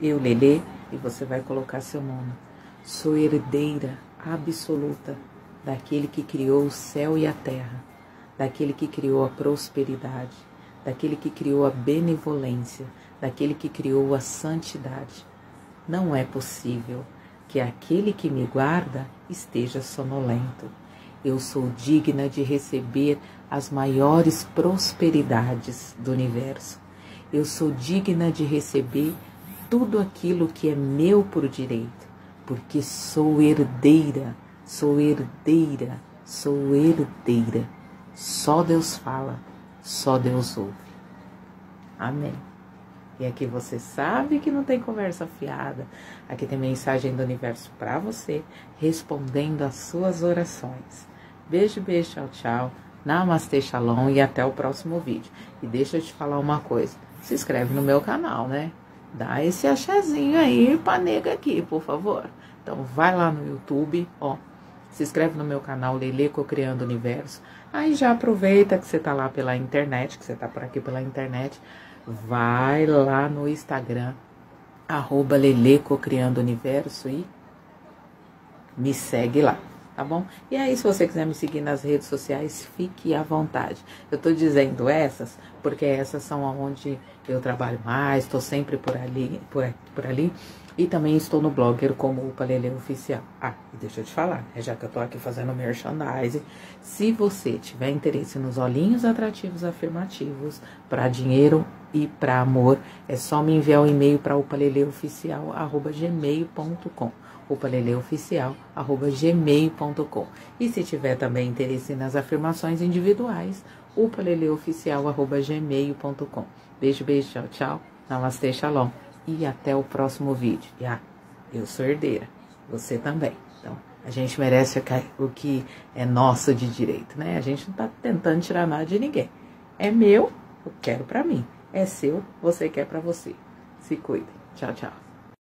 eu, Lelê, e você vai colocar seu nome. Sou herdeira absoluta daquele que criou o céu e a terra, daquele que criou a prosperidade, daquele que criou a benevolência, daquele que criou a santidade. Não é possível que aquele que me guarda esteja sonolento. Eu sou digna de receber as maiores prosperidades do universo. Eu sou digna de receber tudo aquilo que é meu por direito, porque sou herdeira, sou herdeira, sou herdeira. Só Deus fala, só Deus ouve. Amém. E aqui você sabe que não tem conversa fiada. Aqui tem mensagem do universo para você, respondendo às suas orações. Beijo, beijo, tchau, tchau. Namastê, shalom e até o próximo vídeo. E deixa eu te falar uma coisa. Se inscreve no meu canal, né? Dá esse achazinho aí pra nega aqui, por favor. Então vai lá no YouTube, ó. Se inscreve no meu canal Lele Criando Universo. Aí já aproveita que você tá lá pela internet, que você tá por aqui pela internet vai lá no Instagram, arroba Leleco Criando Universo e me segue lá, tá bom? E aí, se você quiser me seguir nas redes sociais, fique à vontade. Eu tô dizendo essas porque essas são onde eu trabalho mais, estou sempre por ali, por, por ali. E também estou no blogger como o Palelê Oficial. Ah, e deixa eu te falar, né, já que eu tô aqui fazendo merchandising, se você tiver interesse nos olhinhos atrativos afirmativos para dinheiro e para amor, é só me enviar um e-mail para o paleleoficial@gmail.com gmail.com E se tiver também interesse nas afirmações individuais, o paleleoficial@gmail.com. Beijo, beijo, tchau, tchau. Namastê, shalom e até o próximo vídeo. E ah, eu sou herdeira, você também. Então, a gente merece o que é nosso de direito, né? A gente não tá tentando tirar nada de ninguém. É meu, eu quero para mim. É seu, você quer para você. Se cuide. Tchau, tchau.